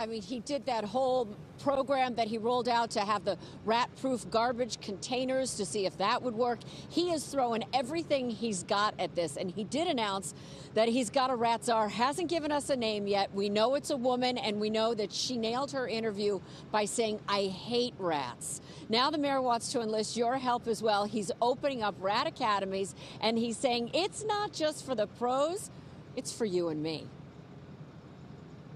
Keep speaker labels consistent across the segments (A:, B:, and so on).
A: I mean, he did that whole program that he rolled out to have the rat proof garbage containers to see if that would work. He is throwing everything he's got at this, and he did announce that he's got a rat czar. Hasn't given us a name yet. We know it's a woman, and we know that she nailed her interview by saying, I hate rats. Now the mayor wants to enlist your help as well. He's opening up rat academies, and he's saying it's not just for the pros, it's for you and me.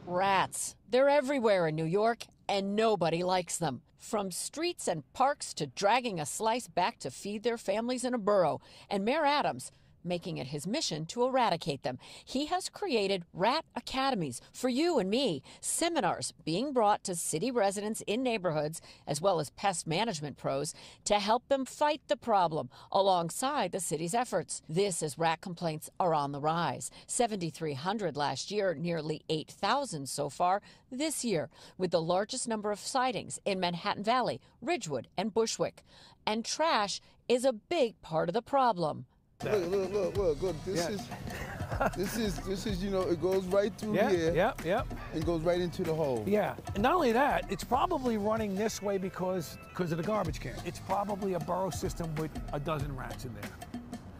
A: Rats. They're everywhere in New York, and nobody likes them. From streets and parks to dragging a slice back to feed their families in a burrow. And Mayor Adams, making it his mission to eradicate them. He has created rat academies for you and me, seminars being brought to city residents in neighborhoods, as well as pest management pros, to help them fight the problem alongside the city's efforts. This as rat complaints are on the rise 7,300 last year, nearly 8,000 so far this year, with the largest number of sightings in Manhattan Valley, Ridgewood, and Bushwick. And trash is a big part of the problem.
B: Look, look, look, look, look. This
C: Yeah.
B: is, this is, this is, you know, it goes right through
C: Yep,
B: here
C: yep, yep.
B: and goes right into the hole.
C: Yeah. And not only that, it's probably running this way because because of the garbage can. It's probably a burrow system with a dozen rats in there.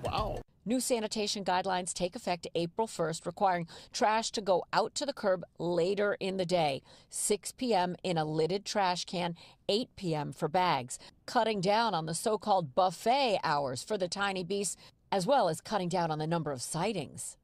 B: Wow.
A: New sanitation guidelines take effect April 1st, requiring trash to go out to the curb later in the day 6 p.m. in a lidded trash can, 8 p.m. for bags, cutting down on the so called buffet hours for the tiny beasts, as well as cutting down on the number of sightings.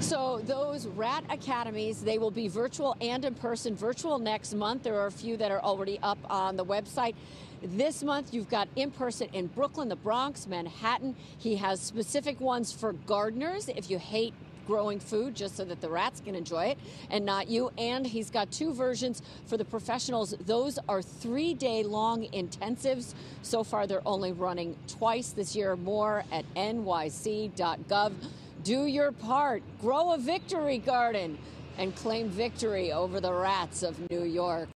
A: So those rat academies, they will be virtual and in person. Virtual next month. There are a few that are already up on the website. This month, you've got in person in Brooklyn, the Bronx, Manhattan. He has specific ones for gardeners if you hate growing food just so that the rats can enjoy it and not you. And he's got two versions for the professionals. Those are three day long intensives. So far, they're only running twice this year. More at nyc.gov. Do your part, grow a victory garden, and claim victory over the rats of New York.